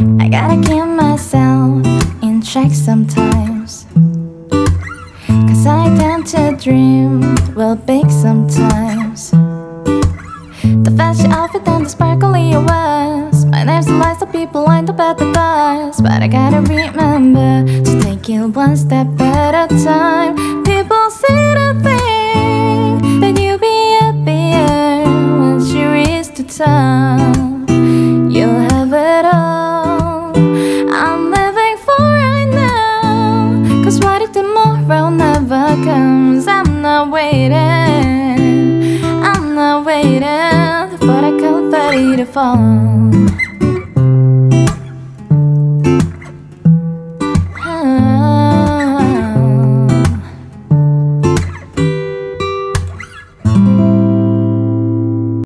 I gotta keep myself in check sometimes. Cause I tend to dream real big sometimes. The fashion outfit and the sparkly was. My name's the lights of people lined up at the bus. But I gotta remember to take it one step at a time. People say the thing that you'll be happier once you reach the top. What if tomorrow never comes? I'm not waiting. I'm not waiting for that confetti to fall.